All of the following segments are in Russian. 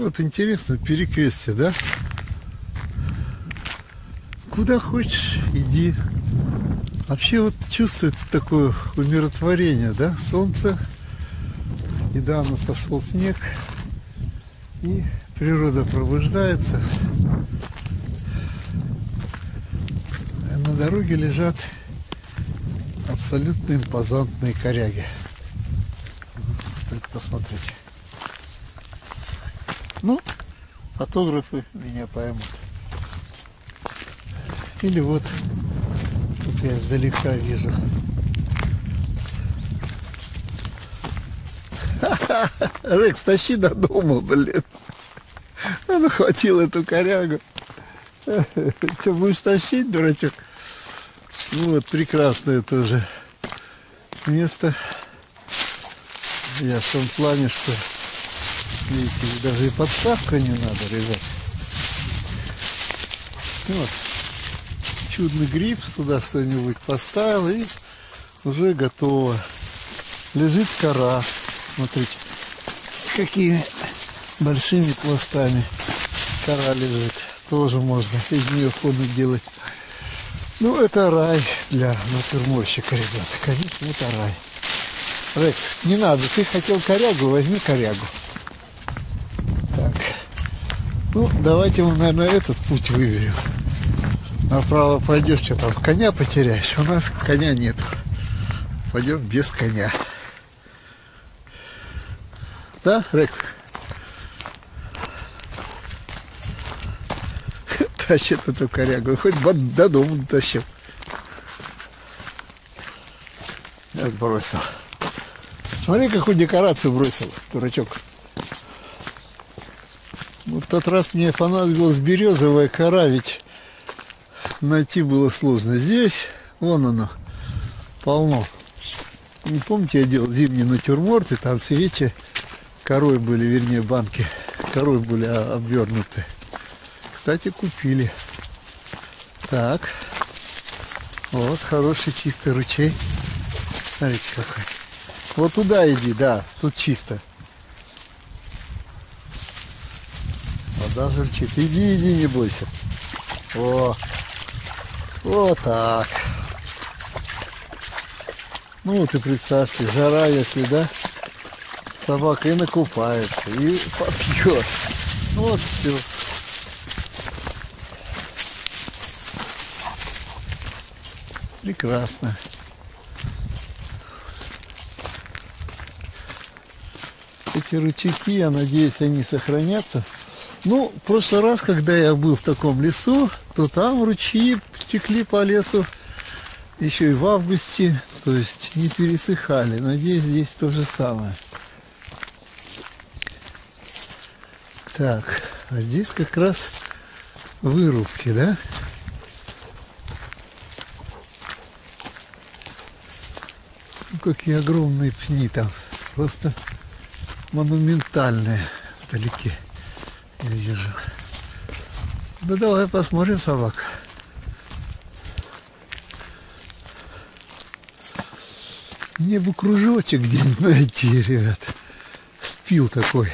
Вот интересно, перекрестие, да? Куда хочешь, иди. Вообще вот чувствуется такое умиротворение, да? Солнце, недавно сошел снег, и природа пробуждается. А на дороге лежат абсолютно импозантные коряги. Только посмотрите. Ну, фотографы меня поймут. Или вот тут я издалека вижу. Рекс, тащи до дома, блин. Она хватила эту корягу. Что, будешь тащить, дурачок? Ну вот, прекрасное тоже место. Я в том плане, что видите, даже и подставка не надо резать. Вот. Чудный гриб, сюда что-нибудь поставил и уже готово. Лежит кора. Смотрите, какими большими пластами кора лежит. Тоже можно из нее фоны делать. Ну, это рай для натюрморщика, ребята. Конечно, это рай. Рекс, не надо. Ты хотел корягу, возьми корягу. Ну, давайте мы, наверное, этот путь выберем. Направо пойдешь, что там, коня потеряешь. У нас коня нет. Пойдем без коня. Да, Рекс? Тащит эту корягу. Хоть до дома тащил. Как бросил. Смотри, какую декорацию бросил, дурачок. Вот тот раз мне понадобилась березовая кора, ведь найти было сложно. Здесь, вон оно, полно. Не помните, я делал зимний натюрморт, и там свечи корой были, вернее, банки корой были обвернуты. Кстати, купили. Так. Вот, хороший чистый ручей. Смотрите, какой. Вот туда иди, да, тут чисто. Вода журчит. Иди, иди, не бойся. О, вот так. Ну, вот и представьте, жара, если, да, собака и накупается, и попьет. Вот все. Прекрасно. Эти ручейки, я надеюсь, они сохранятся. Ну, в прошлый раз, когда я был в таком лесу, то там ручьи текли по лесу еще и в августе, то есть не пересыхали. Надеюсь, здесь то же самое. Так, а здесь как раз вырубки, да? Ну, какие огромные пни там. Просто монументальные вдалеке. Вижу. Ну давай посмотрим собак. Мне бы кружочек где-нибудь найти, ребят. Спил такой.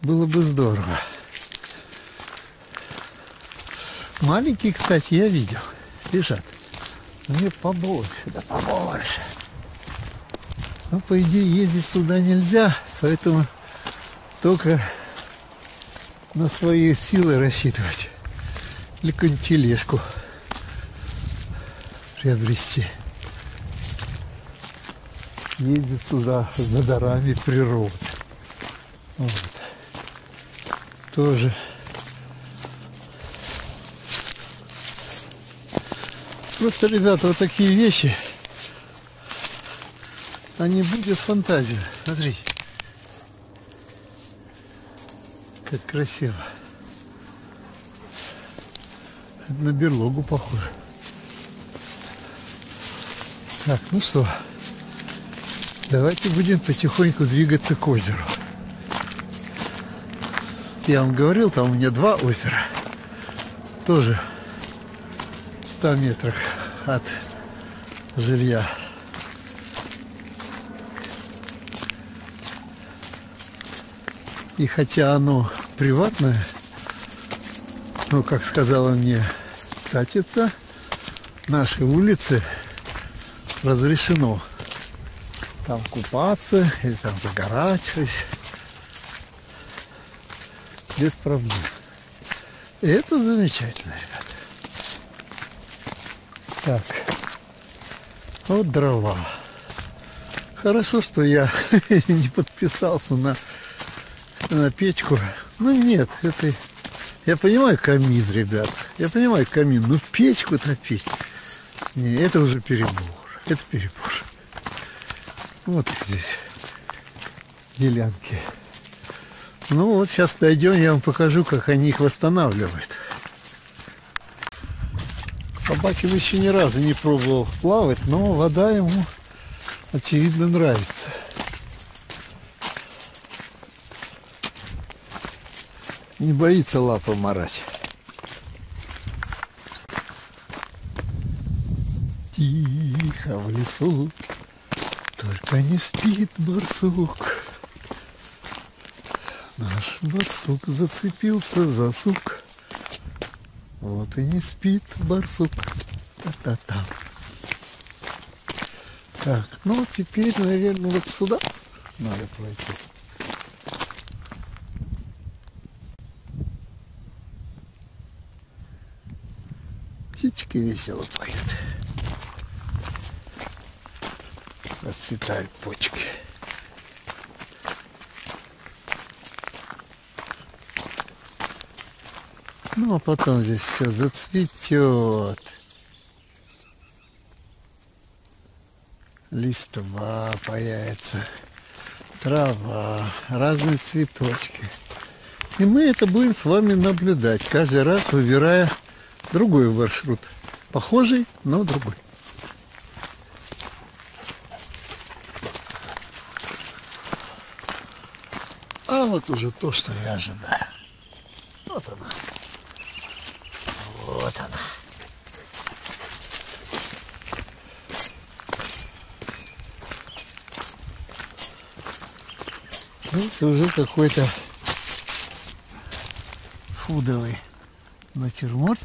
Было бы здорово. Маленькие, кстати, я видел. Лежат. Мне побольше, да побольше. Ну, по идее, ездить туда нельзя, поэтому только на свои силы рассчитывать. Или какую-нибудь тележку приобрести. Ездить сюда за дарами природы. Вот. Тоже. Просто, ребята, вот такие вещи, они будет фантазия. Смотрите. Как красиво. Это на берлогу похоже. Так, ну что, давайте будем потихоньку двигаться к озеру. Я вам говорил, там у меня два озера. Тоже в 100 метрах от жилья. И хотя оно приватное, ну, как сказала мне катится, нашей улице разрешено там купаться или там загорать, то без проблем. И это замечательно, ребята. Так, вот дрова. Хорошо, что я не подписался на, на печку. Ну нет, это... Я понимаю камин, ребят. Я понимаю камин, но печку топить. Не, это уже перебор. Это перебор. Вот здесь делянки. Ну вот сейчас дойдем, я вам покажу, как они их восстанавливают. Собакин еще ни разу не пробовал плавать, но вода ему, очевидно, нравится. Не боится лапы марать. Тихо в лесу, только не спит барсук. Наш барсук зацепился за сук. Вот и не спит барсук. Та-та-та. Так, ну теперь, наверное, вот сюда надо пройти. Птички весело поют. Расцветают почки. Ну, а потом здесь все зацветет. Листва появится, трава, разные цветочки. И мы это будем с вами наблюдать, каждый раз выбирая другой маршрут. Похожий, но другой. А вот уже то, что я ожидаю. Вот она. Вот она. Видите, уже какой-то фудовый натюрморт